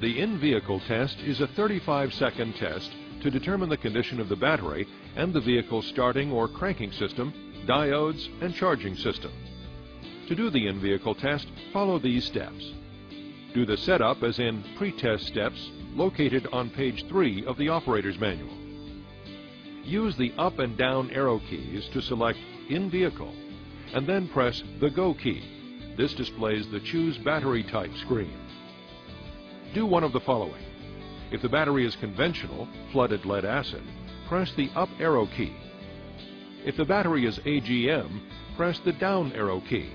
The in-vehicle test is a 35-second test to determine the condition of the battery and the vehicle's starting or cranking system, diodes, and charging system. To do the in-vehicle test, follow these steps. Do the setup as in pre-test steps located on page 3 of the operator's manual. Use the up and down arrow keys to select In Vehicle and then press the Go key. This displays the Choose Battery Type screen. Do one of the following. If the battery is conventional, flooded lead acid, press the up arrow key. If the battery is AGM, press the down arrow key.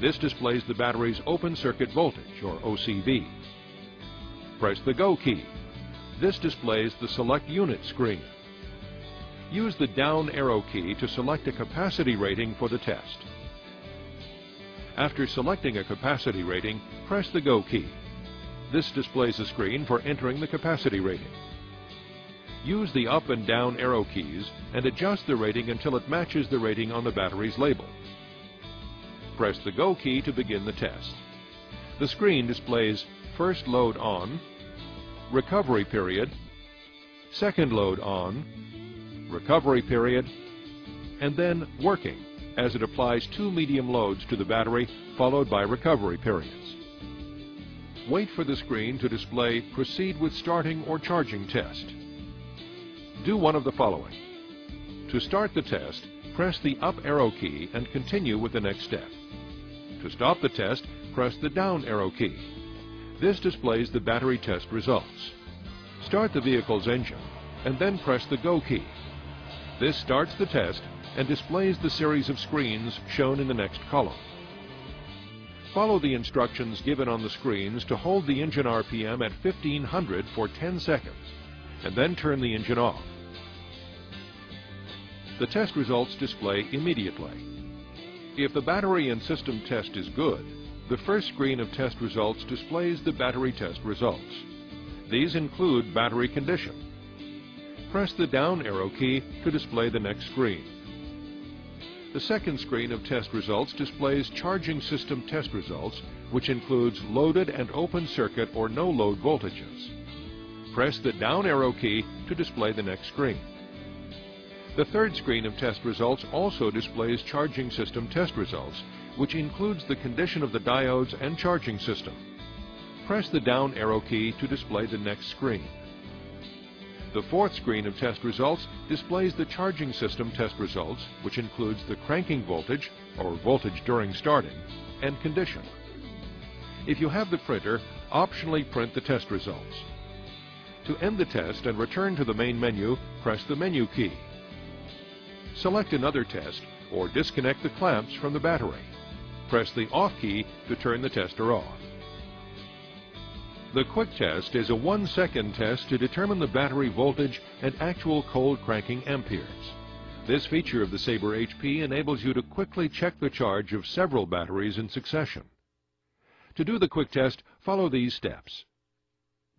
This displays the battery's open circuit voltage, or OCV. Press the Go key. This displays the Select Unit screen. Use the down arrow key to select a capacity rating for the test. After selecting a capacity rating, press the Go key. This displays a screen for entering the capacity rating. Use the up and down arrow keys and adjust the rating until it matches the rating on the battery's label. Press the Go key to begin the test. The screen displays first load on, recovery period, second load on, recovery period, and then working as it applies two medium loads to the battery followed by recovery periods. Wait for the screen to display Proceed with starting or charging test. Do one of the following. To start the test, press the up arrow key and continue with the next step. To stop the test, press the down arrow key. This displays the battery test results. Start the vehicle's engine and then press the Go key. This starts the test and displays the series of screens shown in the next column. Follow the instructions given on the screens to hold the engine RPM at 1500 for 10 seconds and then turn the engine off. The test results display immediately. If the battery and system test is good, the first screen of test results displays the battery test results. These include battery condition. Press the down arrow key to display the next screen. The second screen of test results displays charging system test results, which includes loaded and open circuit or no load voltages. Press the down arrow key to display the next screen. The third screen of test results also displays charging system test results, which includes the condition of the diodes and charging system. Press the down arrow key to display the next screen. The fourth screen of test results displays the charging system test results, which includes the cranking voltage, or voltage during starting, and condition. If you have the printer, optionally print the test results. To end the test and return to the main menu, press the menu key. Select another test or disconnect the clamps from the battery. Press the off key to turn the tester off. The quick test is a one second test to determine the battery voltage and actual cold cranking amperes. This feature of the Sabre HP enables you to quickly check the charge of several batteries in succession. To do the quick test, follow these steps.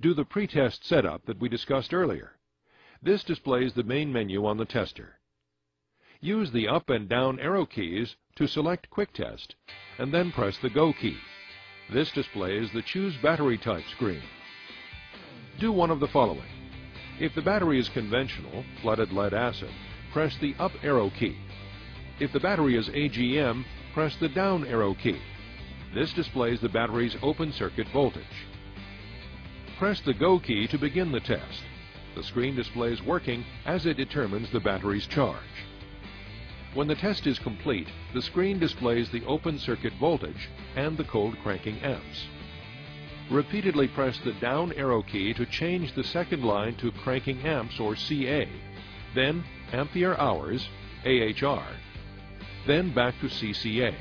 Do the pre-test setup that we discussed earlier. This displays the main menu on the tester. Use the up and down arrow keys to select Quick Test, and then press the Go key. This displays the Choose Battery Type screen. Do one of the following. If the battery is conventional, flooded lead acid, press the up arrow key. If the battery is AGM, press the down arrow key. This displays the battery's open circuit voltage. Press the Go key to begin the test. The screen displays working as it determines the battery's charge. When the test is complete, the screen displays the open circuit voltage and the cold cranking amps. Repeatedly press the down arrow key to change the second line to cranking amps or CA, then ampere hours, AHR, then back to CCA.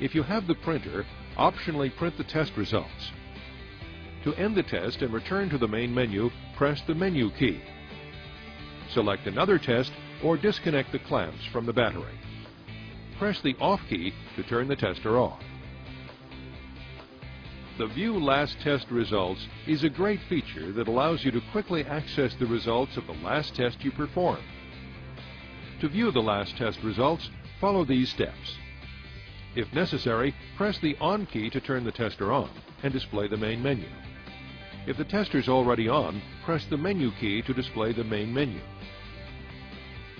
If you have the printer, optionally print the test results. To end the test and return to the main menu, press the menu key. Select another test or disconnect the clamps from the battery. Press the off key to turn the tester off. The View Last Test Results is a great feature that allows you to quickly access the results of the last test you performed. To view the last test results, follow these steps. If necessary, press the On key to turn the tester on and display the main menu. If the tester is already on, press the menu key to display the main menu.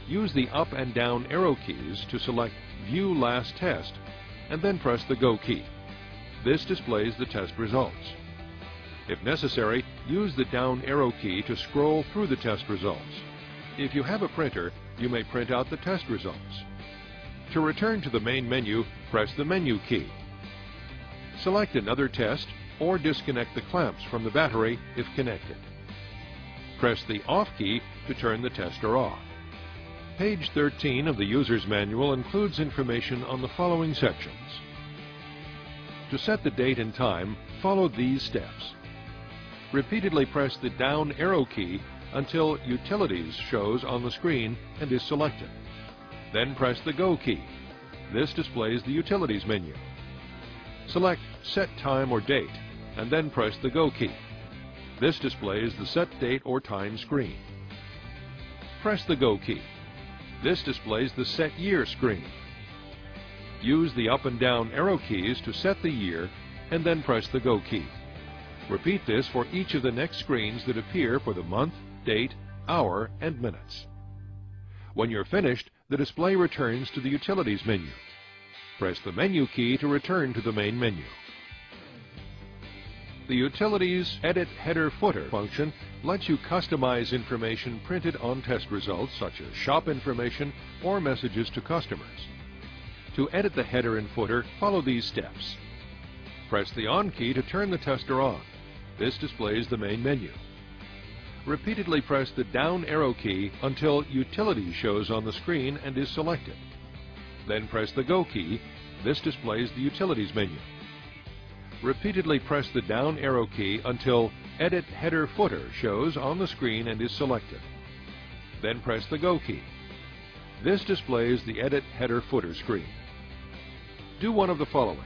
Use the up and down arrow keys to select View Last Test and then press the Go key. This displays the test results. If necessary, use the down arrow key to scroll through the test results. If you have a printer, you may print out the test results. To return to the main menu, press the menu key. Select another test or disconnect the clamps from the battery if connected. Press the off key to turn the tester off. Page 13 of the user's manual includes information on the following sections. To set the date and time, follow these steps. Repeatedly press the down arrow key until Utilities shows on the screen and is selected. Then press the Go key. This displays the Utilities menu. Select Set Time or Date and then press the Go key. This displays the set date or time screen. Press the Go key. This displays the Set Year screen. Use the up and down arrow keys to set the year and then press the Go key. Repeat this for each of the next screens that appear for the month, date, hour, and minutes. When you're finished, the display returns to the Utilities menu. Press the menu key to return to the main menu. The Utilities Edit Header Footer function lets you customize information printed on test results such as shop information or messages to customers. To edit the header and footer, follow these steps. Press the On key to turn the tester on. This displays the main menu. Repeatedly press the down arrow key until Utilities shows on the screen and is selected. Then press the Go key. This displays the Utilities menu. Repeatedly press the down arrow key until Edit Header Footer shows on the screen and is selected. Then press the Go key. This displays the Edit Header Footer screen. Do one of the following.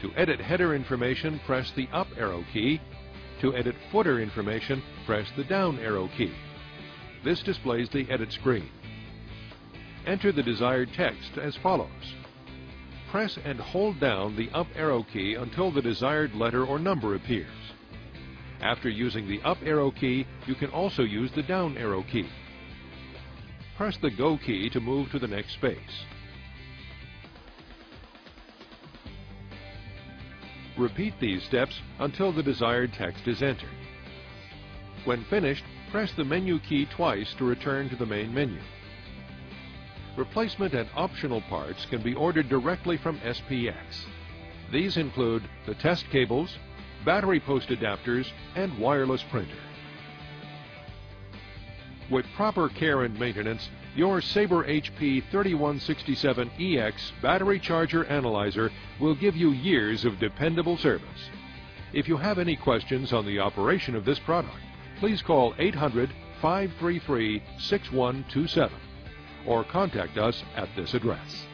To edit header information, press the up arrow key. To edit footer information, press the down arrow key. This displays the edit screen. Enter the desired text as follows press and hold down the up arrow key until the desired letter or number appears. After using the up arrow key, you can also use the down arrow key. Press the Go key to move to the next space. Repeat these steps until the desired text is entered. When finished, press the menu key twice to return to the main menu. Replacement and optional parts can be ordered directly from SPX. These include the test cables, battery post adapters, and wireless printer. With proper care and maintenance, your Sabre HP 3167EX battery charger analyzer will give you years of dependable service. If you have any questions on the operation of this product, please call 800 533 6127 or contact us at this address.